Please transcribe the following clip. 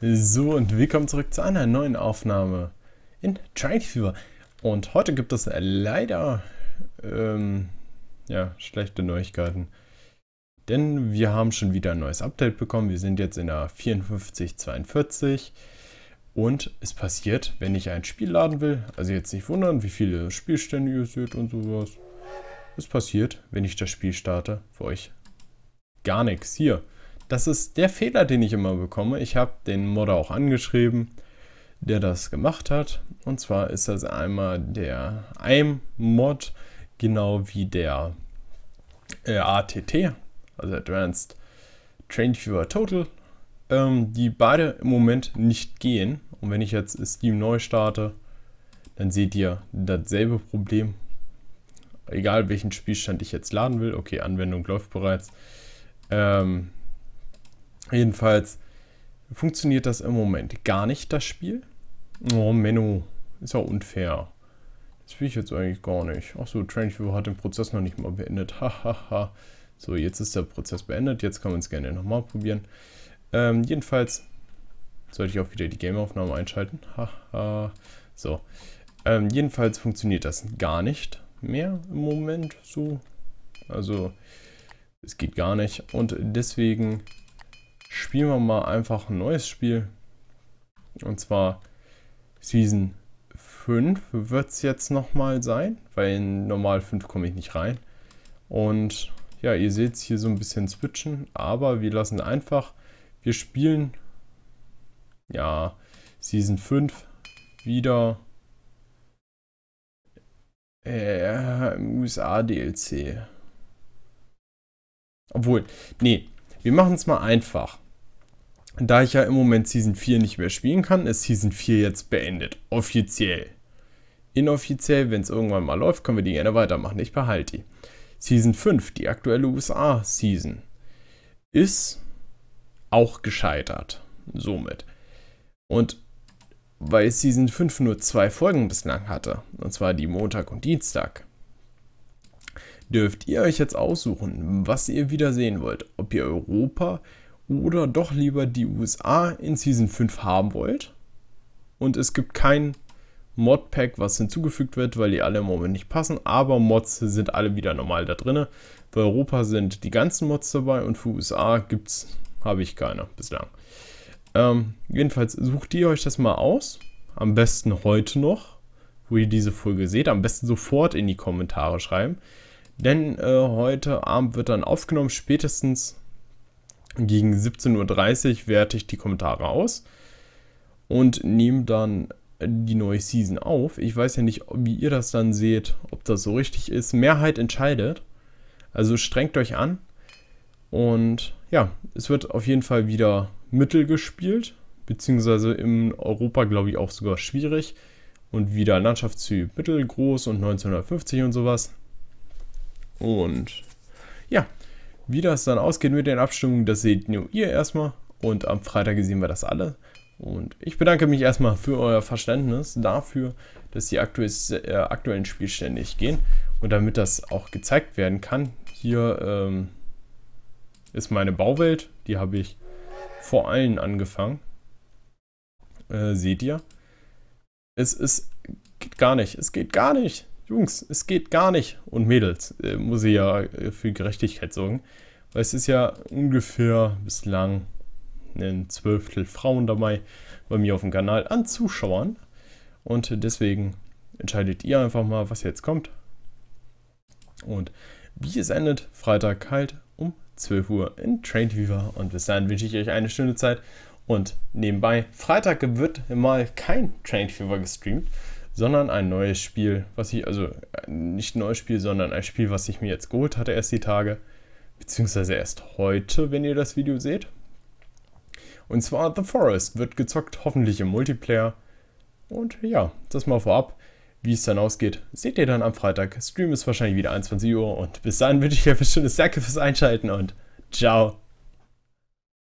So, und willkommen zurück zu einer neuen Aufnahme in Train Fever. Und heute gibt es leider ähm, ja, schlechte Neuigkeiten. Denn wir haben schon wieder ein neues Update bekommen. Wir sind jetzt in der 5442. Und es passiert, wenn ich ein Spiel laden will, also jetzt nicht wundern, wie viele Spielstände ihr seht und sowas. Es passiert, wenn ich das Spiel starte, für euch gar nichts. Hier, das ist der Fehler, den ich immer bekomme. Ich habe den Modder auch angeschrieben, der das gemacht hat. Und zwar ist das einmal der AIM-Mod, genau wie der äh, ATT, also Advanced Train Viewer Total, ähm, die beide im Moment nicht gehen. Und wenn ich jetzt Steam neu starte, dann seht ihr dasselbe Problem. Egal welchen Spielstand ich jetzt laden will. Okay, Anwendung läuft bereits. Ähm, Jedenfalls funktioniert das im Moment gar nicht, das Spiel. Oh, Menno, ist ja unfair. Das will ich jetzt eigentlich gar nicht. Achso, TrainViewer hat den Prozess noch nicht mal beendet. Hahaha. so, jetzt ist der Prozess beendet. Jetzt kann man es gerne nochmal probieren. Ähm, jedenfalls sollte ich auch wieder die Gameaufnahme einschalten. Haha. so. Ähm, jedenfalls funktioniert das gar nicht mehr im Moment so. Also, es geht gar nicht. Und deswegen spielen wir mal einfach ein neues Spiel. Und zwar Season 5 wird es jetzt nochmal sein, weil in normal 5 komme ich nicht rein. Und ja, ihr seht es hier so ein bisschen switchen, aber wir lassen einfach, wir spielen ja Season 5 wieder äh, USA DLC. Obwohl, nee, wir machen es mal einfach. Da ich ja im Moment Season 4 nicht mehr spielen kann, ist Season 4 jetzt beendet. Offiziell. Inoffiziell, wenn es irgendwann mal läuft, können wir die gerne weitermachen. Ich behalte die. Season 5, die aktuelle USA-Season, ist auch gescheitert. Somit. Und weil Season 5 nur zwei Folgen bislang hatte, und zwar die Montag und Dienstag, dürft ihr euch jetzt aussuchen, was ihr wieder sehen wollt. Ob ihr Europa oder doch lieber die USA in Season 5 haben wollt. Und es gibt kein Modpack, was hinzugefügt wird, weil die alle im Moment nicht passen. Aber Mods sind alle wieder normal da drin. Für Europa sind die ganzen Mods dabei und für USA gibt's, habe ich keine bislang. Ähm, jedenfalls sucht ihr euch das mal aus. Am besten heute noch, wo ihr diese Folge seht. Am besten sofort in die Kommentare schreiben. Denn äh, heute Abend wird dann aufgenommen, spätestens gegen 17.30 Uhr werte ich die Kommentare aus und nehme dann die neue Season auf. Ich weiß ja nicht, wie ihr das dann seht, ob das so richtig ist. Mehrheit entscheidet. Also strengt euch an. Und ja, es wird auf jeden Fall wieder Mittel gespielt, beziehungsweise in Europa glaube ich auch sogar schwierig. Und wieder Landschaftstyp mittelgroß und 1950 und sowas. Und ja, wie das dann ausgeht mit den Abstimmungen, das seht nur ihr erstmal. Und am Freitag sehen wir das alle. Und ich bedanke mich erstmal für euer Verständnis dafür, dass die äh, aktuellen Spielstände nicht gehen. Und damit das auch gezeigt werden kann, hier ähm, ist meine Bauwelt. Die habe ich vor allen angefangen. Äh, seht ihr? Es ist geht gar nicht. Es geht gar nicht. Jungs, es geht gar nicht. Und Mädels, äh, muss ich ja äh, für Gerechtigkeit sorgen. Weil es ist ja ungefähr bislang ein Zwölftel Frauen dabei bei mir auf dem Kanal an Zuschauern. Und deswegen entscheidet ihr einfach mal, was jetzt kommt. Und wie es endet, Freitag halt um 12 Uhr in Train Fever. Und bis dahin wünsche ich euch eine schöne Zeit. Und nebenbei, Freitag wird mal kein Train Fever gestreamt, sondern ein neues Spiel, was ich, also nicht ein neues Spiel, sondern ein Spiel, was ich mir jetzt geholt hatte erst die Tage, beziehungsweise erst heute, wenn ihr das Video seht. Und zwar The Forest wird gezockt, hoffentlich im Multiplayer. Und ja, das mal vorab. Wie es dann ausgeht, seht ihr dann am Freitag. Stream ist wahrscheinlich wieder 21 Uhr und bis dahin wünsche ich euch ein schönes Danke fürs Einschalten und ciao.